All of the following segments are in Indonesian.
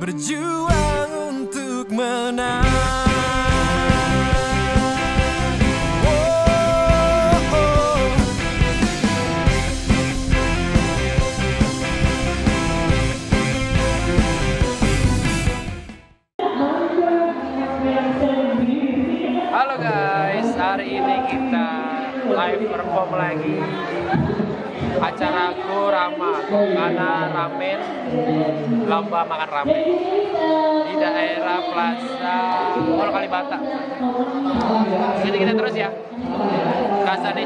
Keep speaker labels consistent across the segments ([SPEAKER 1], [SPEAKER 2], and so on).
[SPEAKER 1] berjuang untuk menang.
[SPEAKER 2] Halo guys, hari ini kita live perform lagi acara Rama karena ramen lomba makan ramen di daerah Plaza Mall Kalibata. Jadi kita terus ya, Casa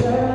[SPEAKER 3] church.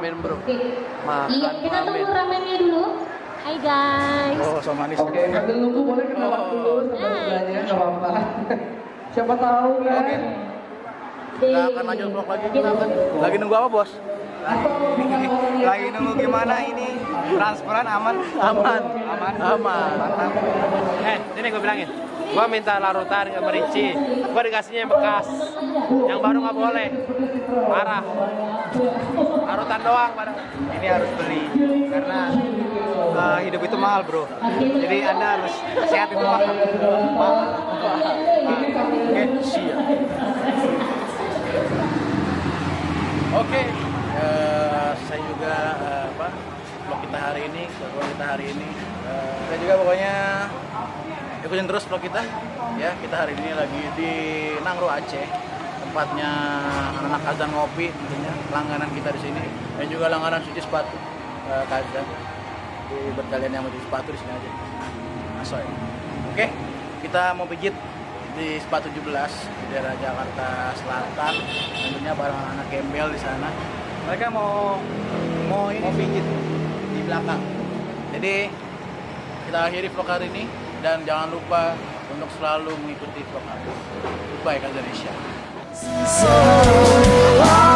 [SPEAKER 3] Ramen bro.
[SPEAKER 4] Oke.
[SPEAKER 3] Makan
[SPEAKER 4] Iya, kita
[SPEAKER 3] ramen.
[SPEAKER 4] tunggu ramennya dulu. Hai guys.
[SPEAKER 3] Oh, so manis.
[SPEAKER 2] Oke, sambil nunggu boleh kita
[SPEAKER 3] Oh.
[SPEAKER 2] waktu dulu sambil bukanya, nggak apa-apa. Siapa tahu kan?
[SPEAKER 3] Oke. Kita akan lanjut vlog lagi. Kita akan lagi nunggu apa bos?
[SPEAKER 5] lagi nunggu gimana ini transferan aman
[SPEAKER 3] Aman.
[SPEAKER 5] aman
[SPEAKER 3] Aman.
[SPEAKER 5] mantap
[SPEAKER 2] Eh, ini gue bilangin. Gua minta larutan nggak merinci. Gua dikasihnya yang bekas. Yang baru nggak boleh. Parah. Larutan doang pada.
[SPEAKER 5] ini harus beli karena uh, hidup itu mahal bro jadi anda harus sehat itu mahal mahal
[SPEAKER 3] Oke, siap. Oke, eh, saya juga eh, apa vlog kita hari ini, vlog kita hari ini. Eh, saya juga pokoknya ikutin terus vlog kita. Ya, kita hari ini lagi di Nangro Aceh, tempatnya anak-anak Kazan ngopi, tentunya langganan kita di sini. Dan juga langganan suci sepatu eh, Kazan. Jadi buat kalian yang mau cuci sepatu di sini aja. Asoy. Oke, kita mau pijit di Spa 17 di daerah Jakarta Selatan. Tentunya bareng anak-anak gembel di sana. Mereka mau mau ini pijit di belakang. Jadi kita akhiri vlog hari ini dan jangan lupa untuk selalu mengikuti aku. Goodbye Indonesia.
[SPEAKER 1] Kesempatan